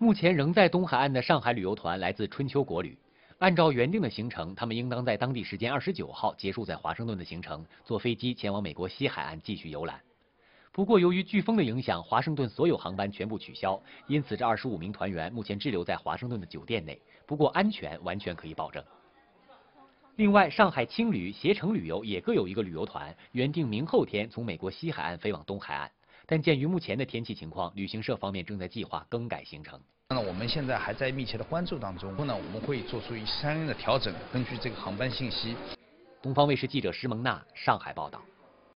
目前仍在东海岸的上海旅游团来自春秋国旅，按照原定的行程，他们应当在当地时间二十九号结束在华盛顿的行程，坐飞机前往美国西海岸继续游览。不过，由于飓风的影响，华盛顿所有航班全部取消，因此这二十五名团员目前滞留在华盛顿的酒店内。不过，安全完全可以保证。另外，上海青旅、携程旅游也各有一个旅游团，原定明后天从美国西海岸飞往东海岸。但鉴于目前的天气情况，旅行社方面正在计划更改行程。那我们现在还在密切的关注当中，后呢我们会做出相应的调整，根据这个航班信息。东方卫视记者石蒙娜上海报道。